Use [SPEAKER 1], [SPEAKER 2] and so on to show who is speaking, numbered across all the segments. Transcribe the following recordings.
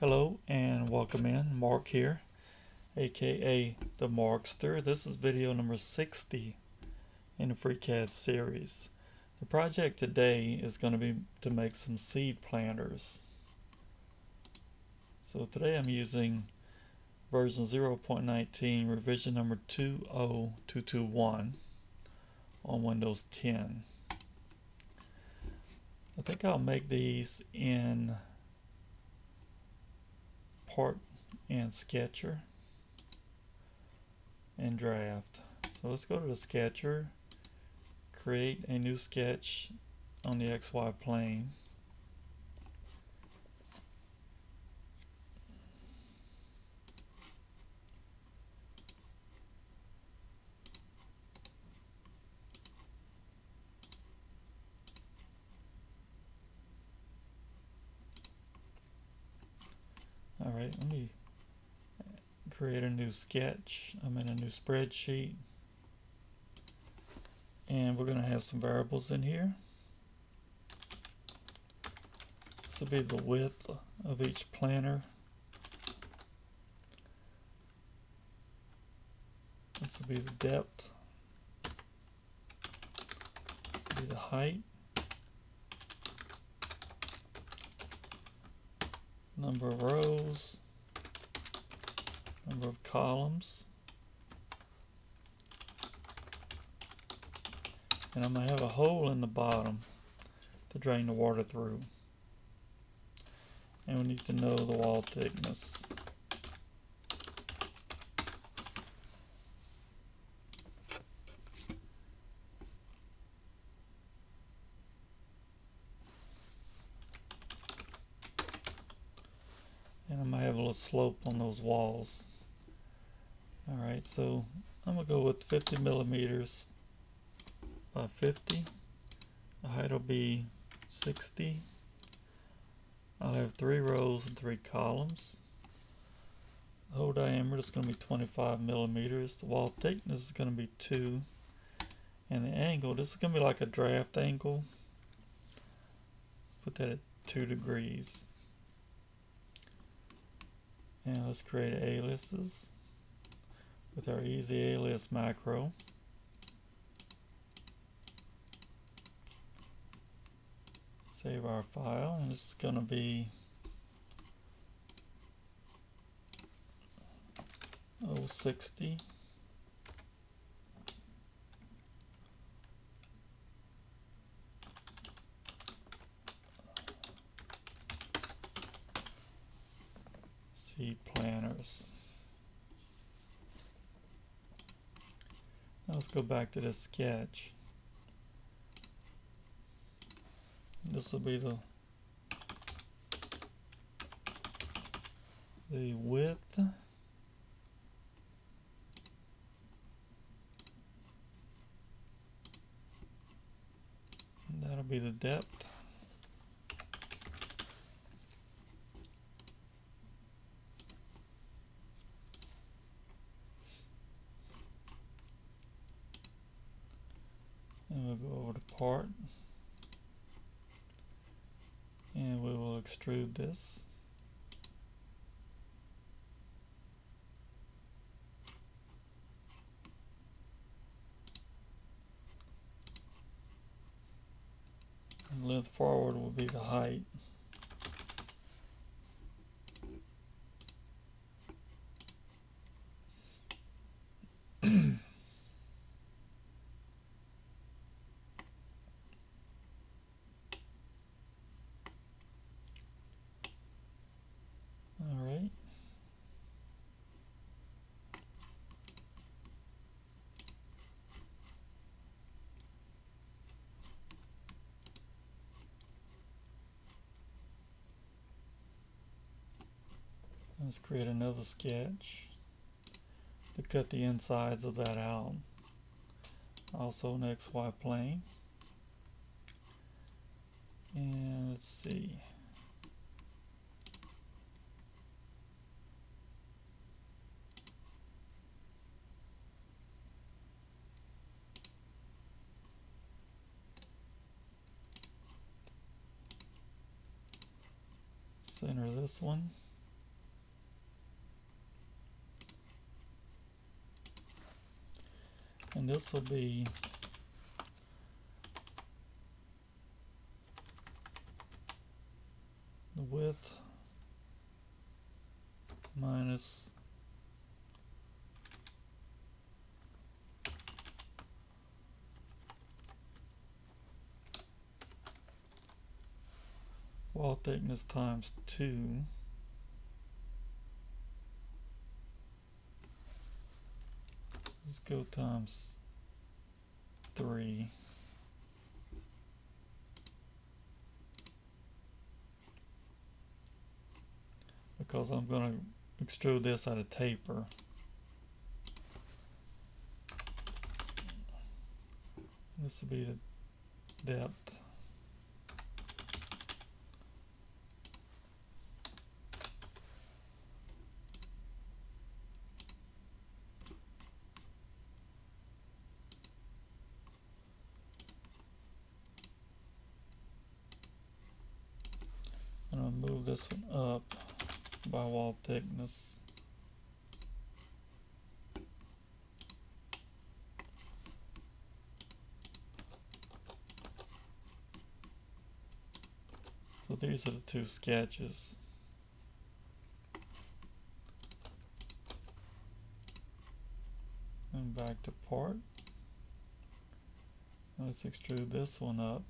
[SPEAKER 1] Hello and welcome in, Mark here, aka the Markster. This is video number 60 in the FreeCAD series. The project today is going to be to make some seed planters. So today I'm using version 0.19 revision number 20221 on Windows 10. I think I'll make these in part and sketcher and draft. So let's go to the sketcher, create a new sketch on the XY plane. Alright, let me uh, create a new sketch. I'm in a new spreadsheet. And we're going to have some variables in here. This will be the width of each planter. This will be the depth. Be the height. Number of rows, number of columns. And I'm going to have a hole in the bottom to drain the water through. And we need to know the wall thickness. I might have a little slope on those walls. Alright, so I'm going to go with 50 millimeters by 50. The height will be 60. I'll have three rows and three columns. The hole diameter is going to be 25 millimeters. The wall thickness is going to be 2. And the angle, this is going to be like a draft angle. Put that at 2 degrees. And let's create aliases with our easy alias macro. Save our file and is going to be 060 seed planters. Now let's go back to the sketch. This will be the the width that'll be the depth and we'll go over to part and we will extrude this. And length forward will be the height All right. Let's create another sketch to cut the insides of that out. Also an XY plane. And let's see. center this one this will be the width minus wall thickness times 2 let's go times 3 because I'm going to extrude this at a taper. This will be the depth And I'll move this one up by thickness. So these are the two sketches. And back to part. Let's extrude this one up.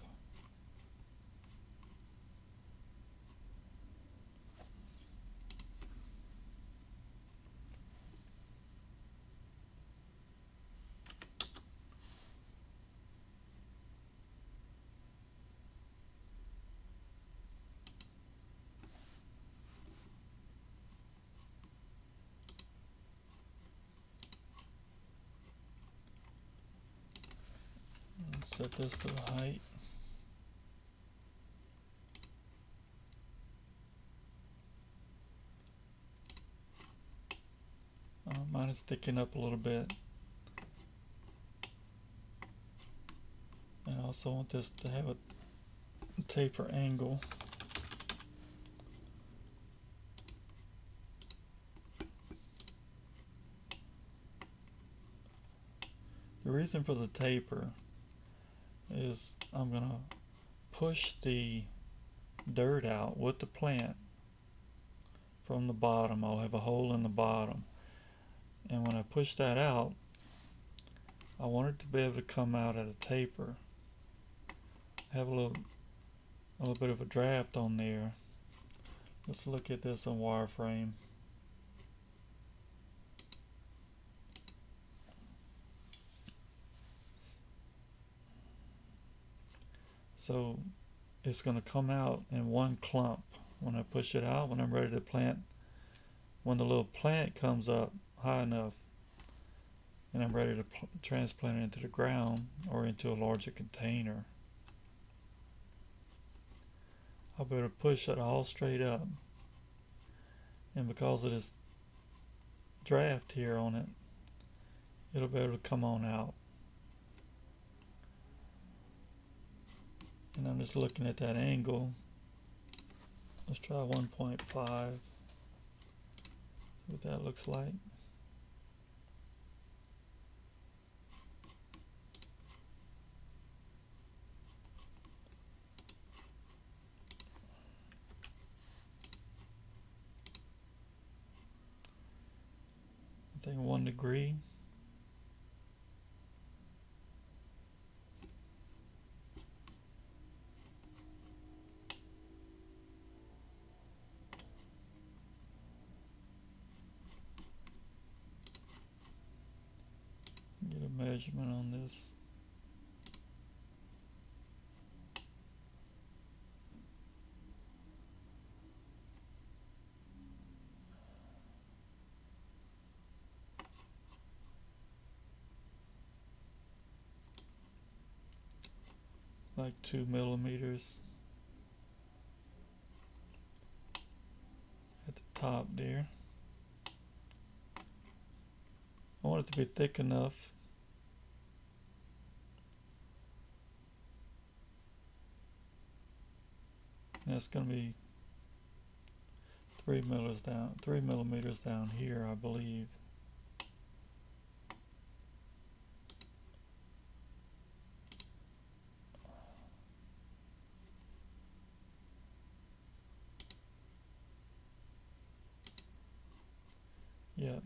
[SPEAKER 1] Set this to the height. Uh, mine is sticking up a little bit. And I also want this to have a taper angle. The reason for the taper is I'm going to push the dirt out with the plant from the bottom. I'll have a hole in the bottom. And when I push that out, I want it to be able to come out at a taper. Have a little, a little bit of a draft on there. Let's look at this on wireframe. So it's going to come out in one clump when I push it out, when I'm ready to plant. When the little plant comes up high enough and I'm ready to transplant it into the ground or into a larger container, I'll be able to push it all straight up. And because of this draft here on it, it'll be able to come on out. And I'm just looking at that angle. Let's try 1.5 see what that looks like. I think one degree measurement on this. like two millimeters at the top there. I want it to be thick enough And it's going to be three millimeters down, three millimeters down here, I believe. Yep.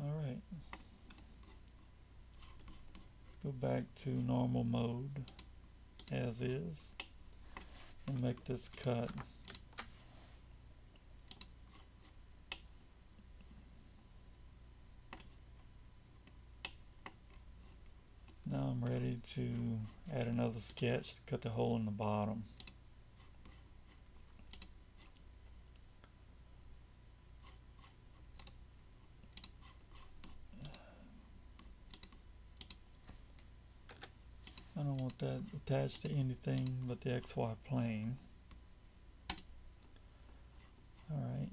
[SPEAKER 1] All right. Go back to normal mode as is and make this cut. Now I'm ready to add another sketch to cut the hole in the bottom. That uh, attached to anything but the XY plane. Alright.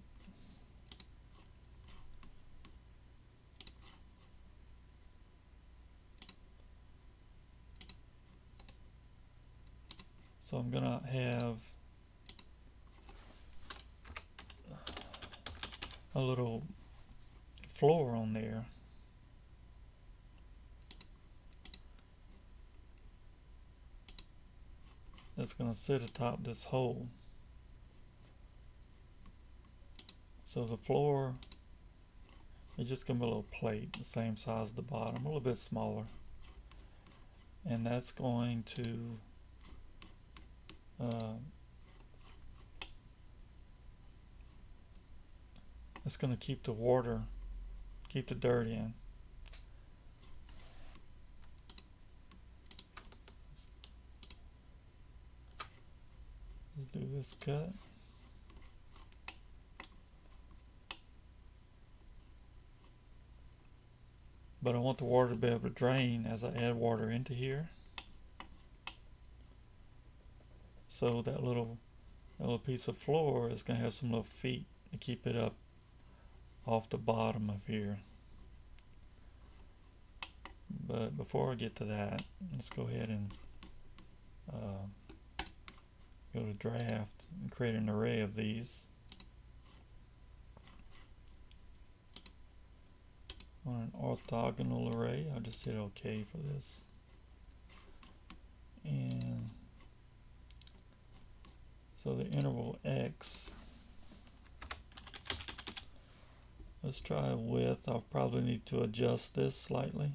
[SPEAKER 1] So I'm gonna have a little floor on there. That's gonna sit atop this hole. So the floor is just gonna be a little plate, the same size as the bottom, a little bit smaller. And that's going to uh, it's going to keep the water, keep the dirt in. Let's do this cut. But I want the water to be able to drain as I add water into here. So that little, that little piece of floor is going to have some little feet to keep it up off the bottom of here. But before I get to that, let's go ahead and uh, go to draft and create an array of these. On an orthogonal array, I'll just hit OK for this. And so the interval x, let's try width. I'll probably need to adjust this slightly.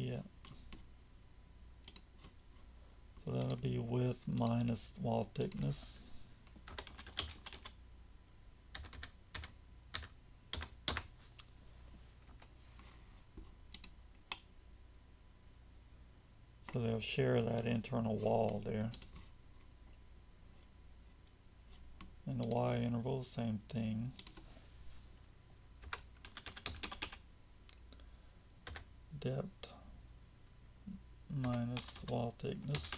[SPEAKER 1] Yeah. So that'll be width minus wall thickness. So they'll share that internal wall there. And the y interval, same thing. Depth minus wall thickness.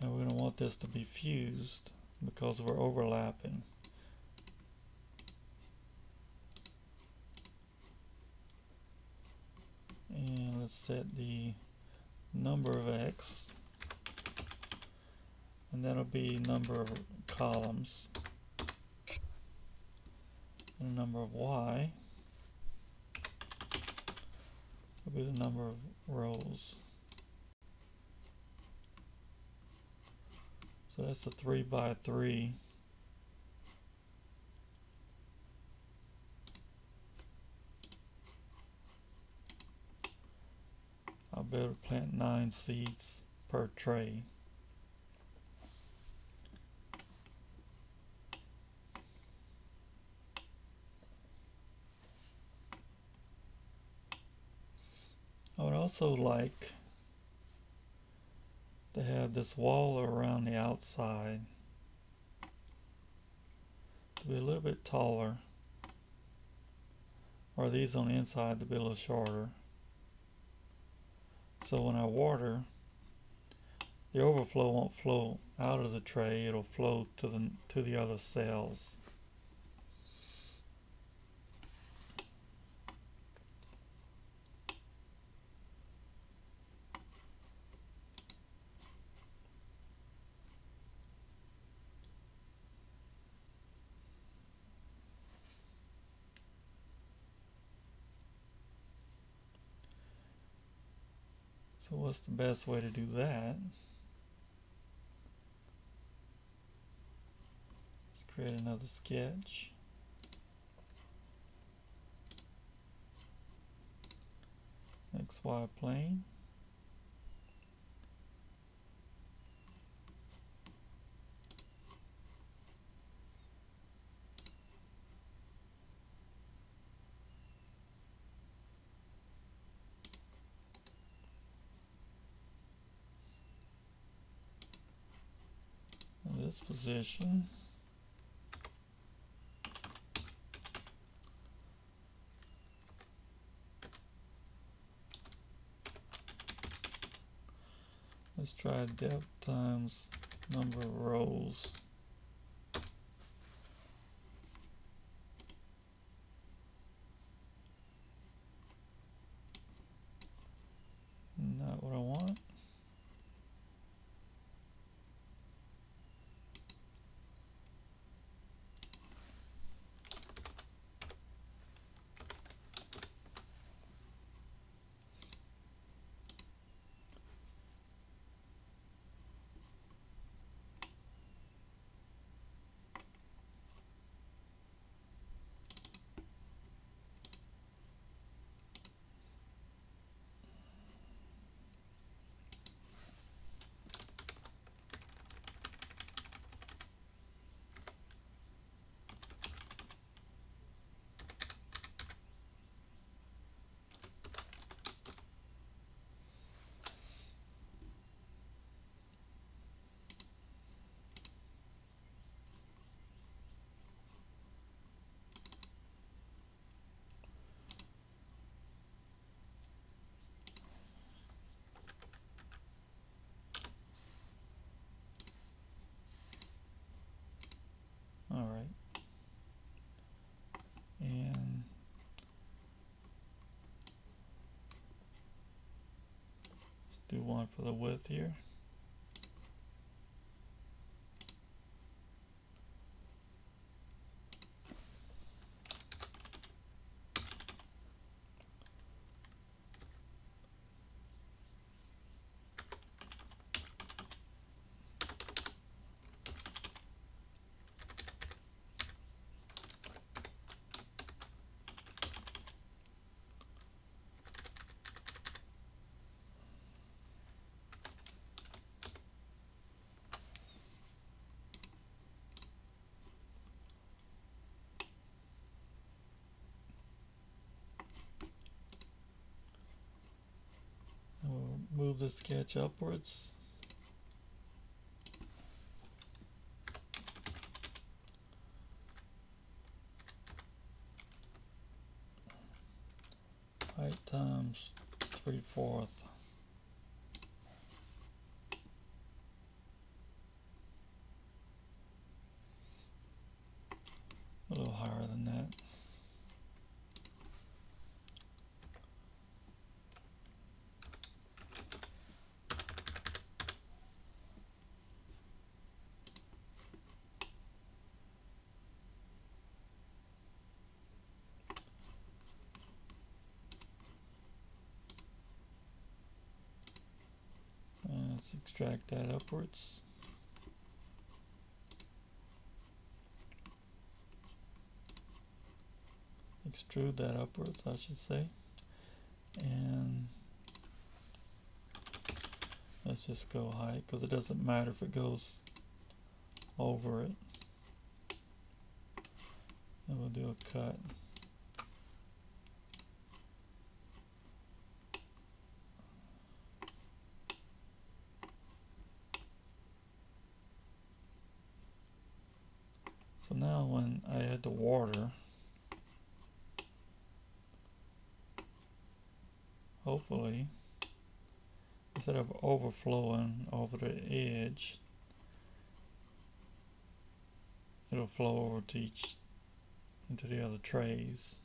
[SPEAKER 1] And we're going to want this to be fused because we're overlapping. And let's set the number of x and that'll be number of columns and number of y will be the number of rows so that's a 3 by 3 I'll be able to plant nine seeds per tray. Also like to have this wall around the outside to be a little bit taller or these on the inside to be a little shorter. So when I water, the overflow won't flow out of the tray, it'll flow to the, to the other cells. So what's the best way to do that? Let's create another sketch. XY plane. this position. Let's try depth times number of rows. Not what I want. All right. And let's do one for the width here. The sketch upwards. Height times three fourths. A little higher than that. Let's extract that upwards. Extrude that upwards, I should say. And let's just go height because it doesn't matter if it goes over it. And we'll do a cut. So I add the water, hopefully, instead of overflowing over the edge, it'll flow over to each, into the other trays.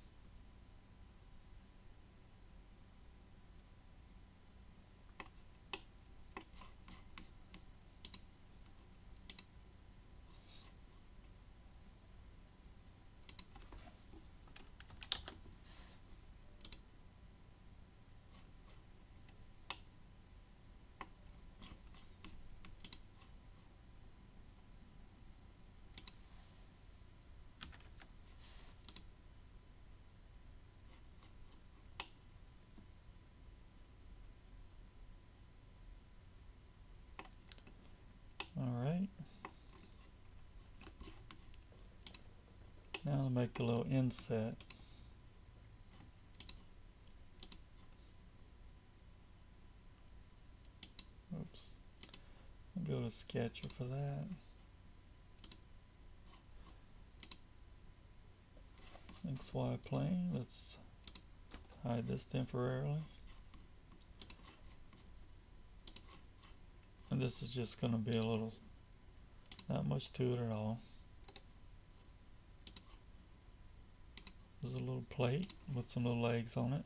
[SPEAKER 1] Make a little inset. Oops. Go to Sketcher for that. XY plane. Let's hide this temporarily. And this is just going to be a little, not much to it at all. A little plate with some little legs on it.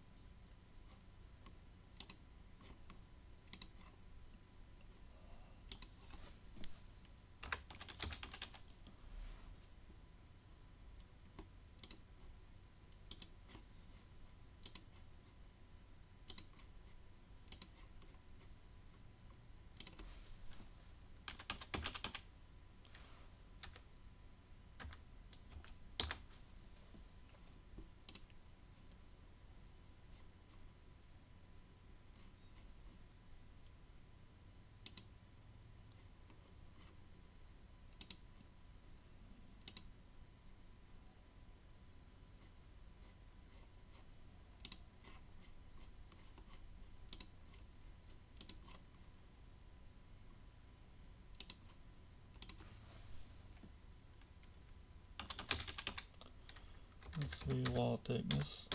[SPEAKER 1] Be wall thickness.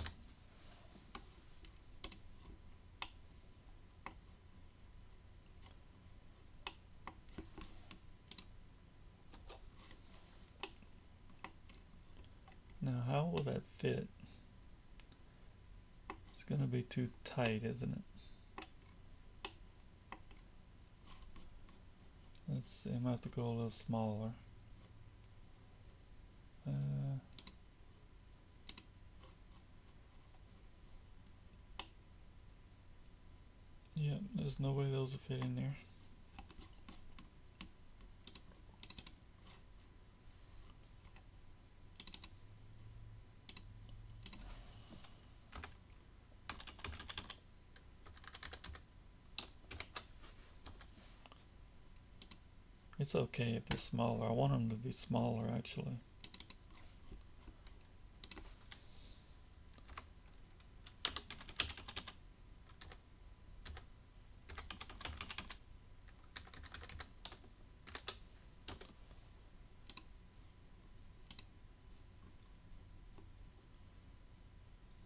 [SPEAKER 1] Now how will that fit? It's going to be too tight, isn't it? Let's see, I might have to go a little smaller. Uh, yeah, there's no way those will fit in there. It's okay if they're smaller. I want them to be smaller actually.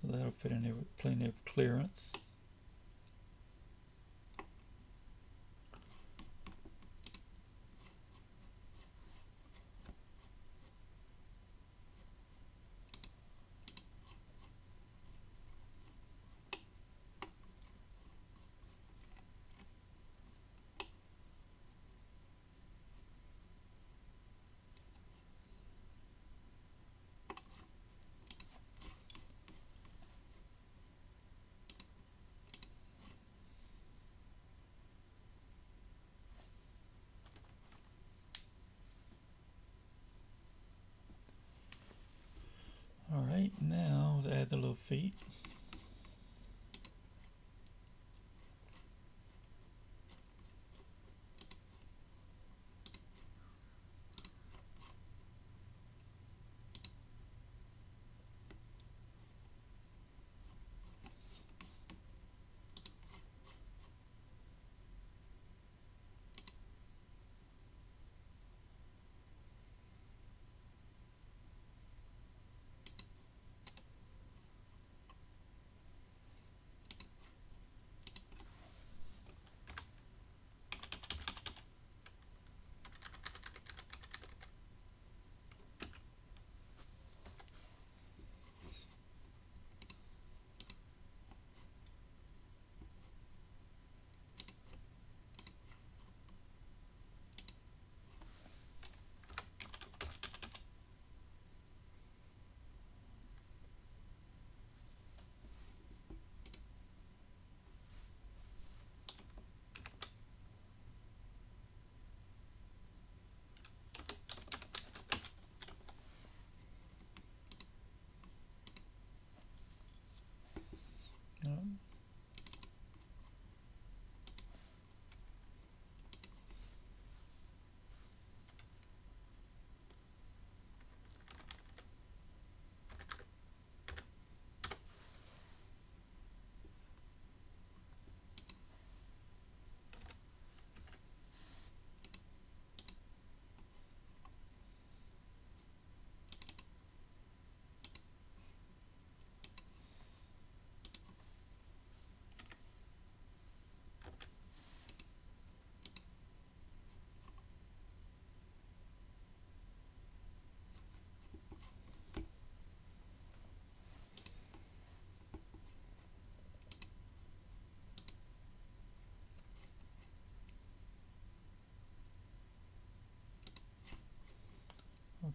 [SPEAKER 1] That'll fit in there with plenty of clearance. Alright, now to add the little feet.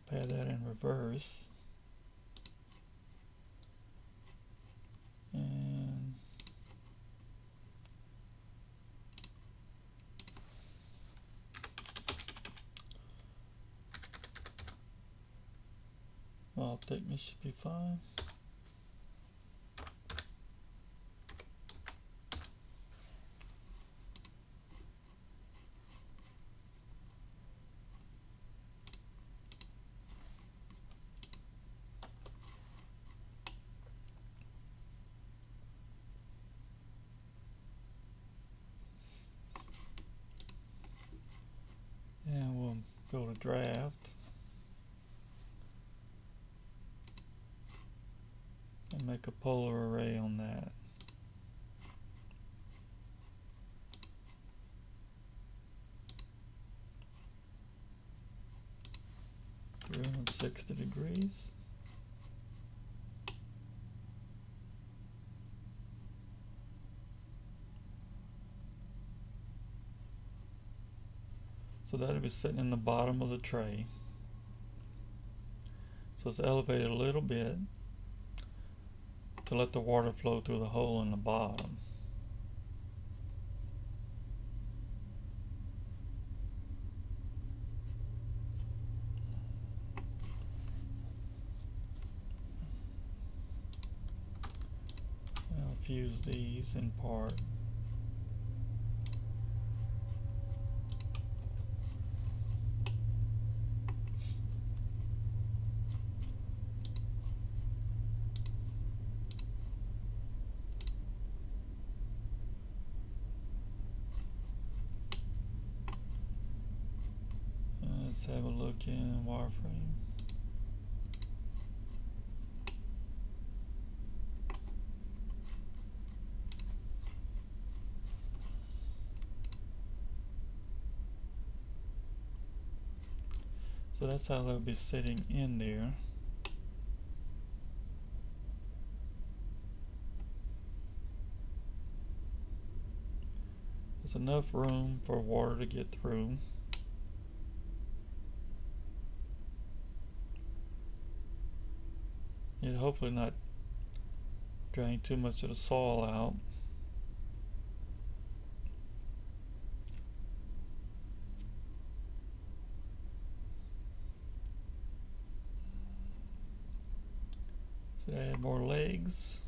[SPEAKER 1] Pad that in reverse. And All thickness should be fine. And we'll go to draft. And make a polar array on that. Three hundred sixty degrees. So that'll be sitting in the bottom of the tray. So it's elevated a little bit to let the water flow through the hole in the bottom. I'll fuse these in part. Let's have a look in wireframe. So that's how they'll be sitting in there. There's enough room for water to get through. Hopefully not drain too much of the soil out. Should I add more legs?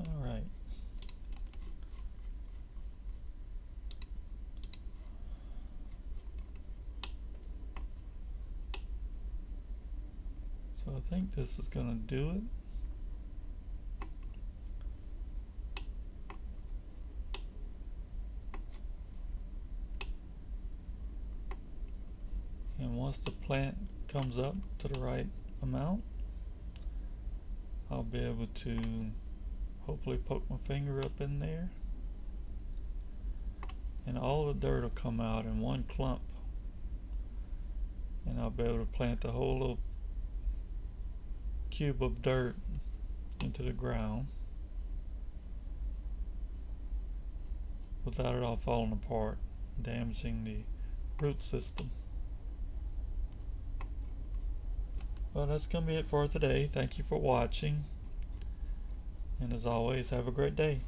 [SPEAKER 1] All right. So I think this is going to do it. And once the plant comes up to the right amount, I'll be able to hopefully poke my finger up in there and all the dirt will come out in one clump and I'll be able to plant the whole little cube of dirt into the ground without it all falling apart damaging the root system. Well that's gonna be it for today. Thank you for watching. And as always, have a great day.